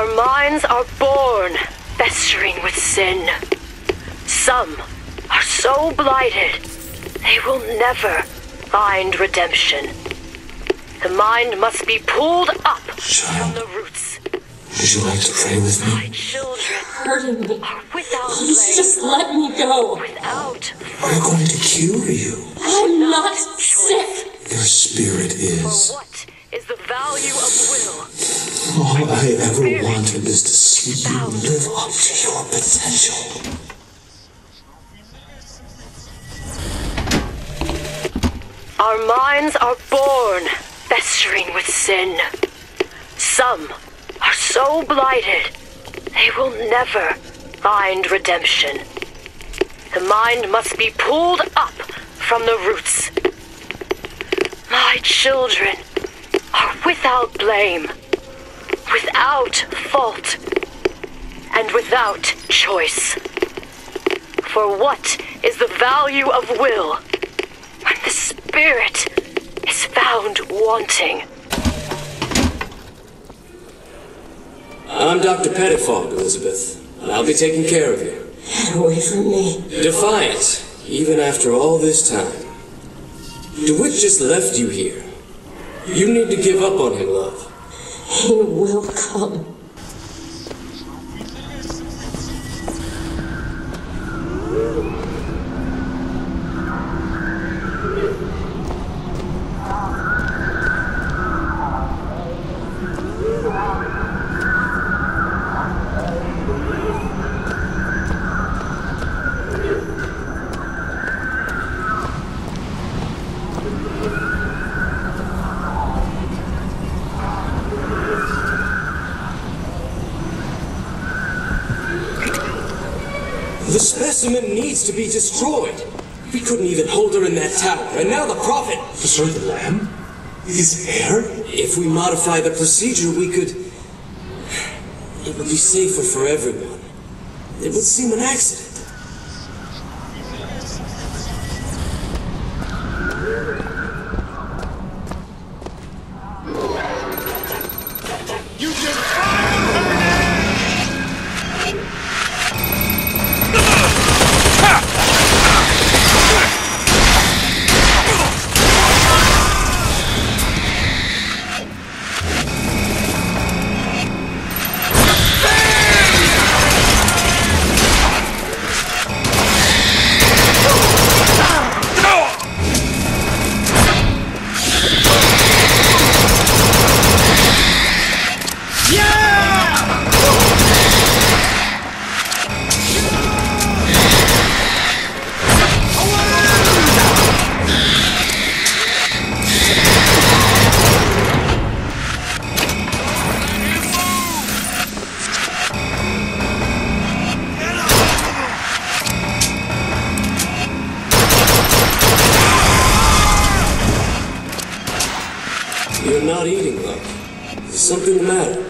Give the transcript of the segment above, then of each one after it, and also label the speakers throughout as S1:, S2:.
S1: minds are born festering with sin. Some are so blighted they will never find redemption. The mind must be pulled up Child. from the roots.
S2: Would you like to pray with me?
S1: My children
S3: hurting me.
S1: are without
S3: Please
S1: blame,
S3: just let me go.
S1: without
S2: We're going to cure you.
S3: I'm not sick.
S2: Your spirit is.
S1: For what is the value of will.
S2: All I ever wanted is to see you live up to your potential.
S1: Our minds are born festering with sin. Some are so blighted they will never find redemption. The mind must be pulled up from the roots. My children are without blame, without fault, and without choice. For what is the value of will when the spirit is found wanting?
S4: I'm Dr. Pettifog, Elizabeth, and I'll be taking care of you.
S3: Get away from me.
S4: Defiant, even after all this time. DeWitt just left you here. You need to give up on him, love.
S3: He will come.
S4: The specimen needs to be destroyed. We couldn't even hold her in that tower, and now the Prophet.
S2: Sir the Lamb? His hair?
S4: If we modify the procedure, we could. It would be safer for everyone. It would seem an accident. Not eating, love. Is something the matter?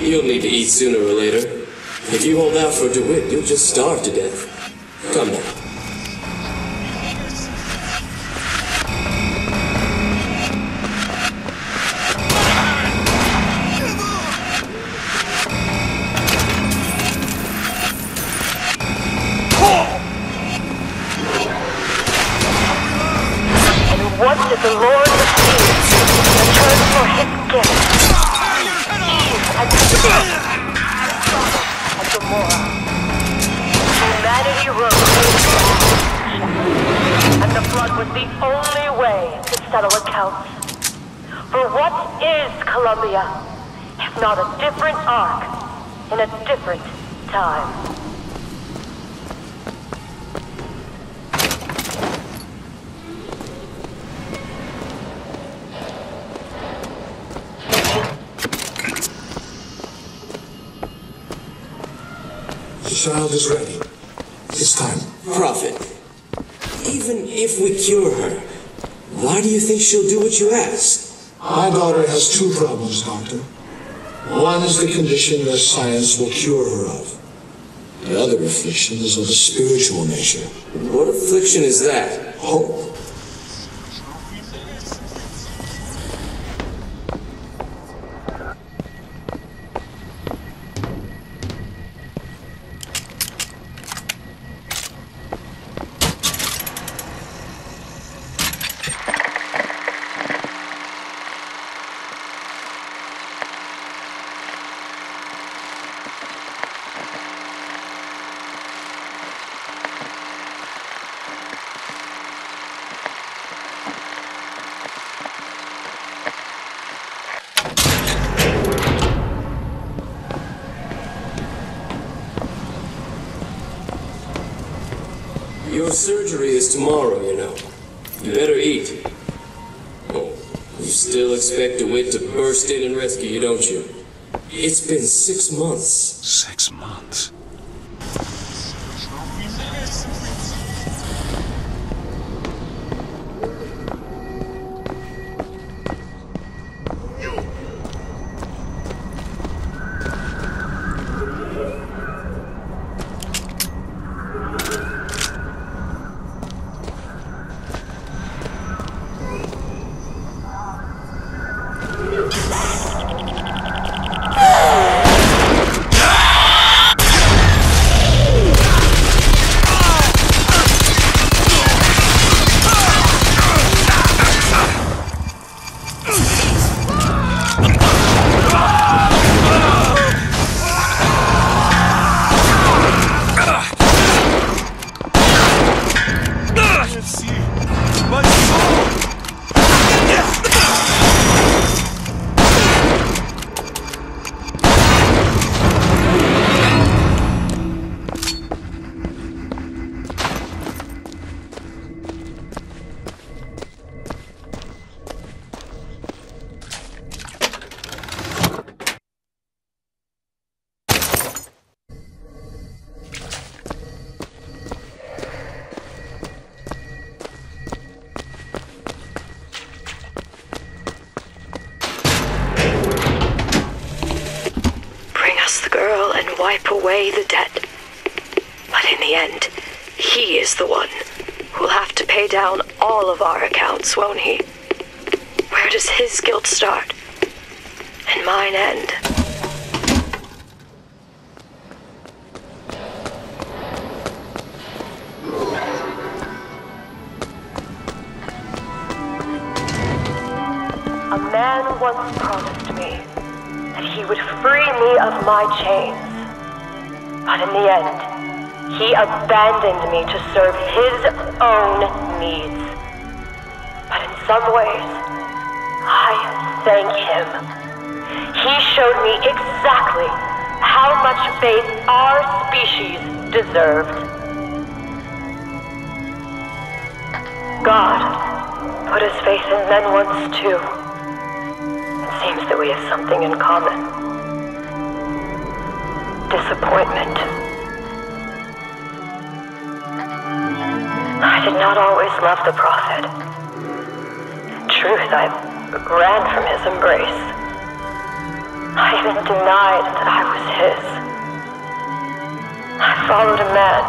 S4: You'll need to eat sooner or later. If you hold out for DeWitt, you'll just starve to death. Come now.
S1: And the flood was the only way to settle accounts. For what is Columbia, if not a different ark in a different time?
S2: The child is ready. It's time.
S4: Prophet, even if we cure her, why do you think she'll do what you ask?
S2: My daughter has two problems, Doctor. One is the condition that science will cure her of. The other affliction is of a spiritual nature.
S4: What affliction is that?
S2: Hope.
S4: You better eat. Oh, you still expect DeWitt to burst in and rescue you, don't you? It's been six months.
S5: Six months.
S1: And wipe away the debt. But in the end, he is the one who'll have to pay down all of our accounts, won't he? Where does his guilt start? And mine end? A man once of my chains. But in the end, he abandoned me to serve his own needs. But in some ways, I thank him. He showed me exactly how much faith our species deserved. God put his faith in men once too. It seems that we have something in common. Disappointment. I did not always love the prophet. Truth, I ran from his embrace. I even denied that I was his. I followed a man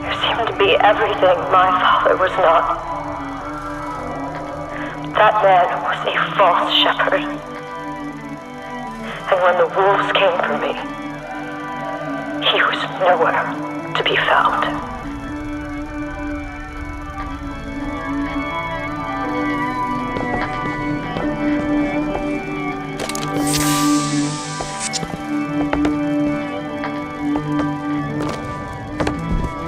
S1: who seemed to be everything my father was not. That man was a false shepherd. And when the wolves came for me, nowhere to be found.